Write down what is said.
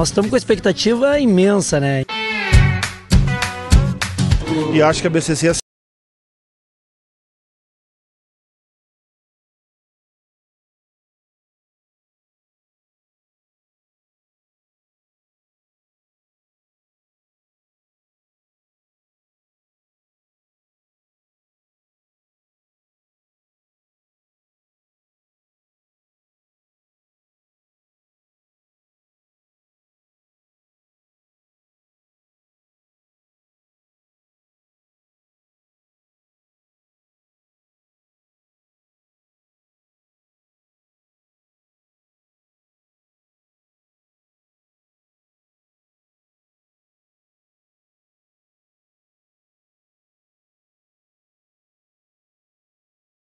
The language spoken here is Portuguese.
nós estamos com expectativa imensa, né? E acho que a BCC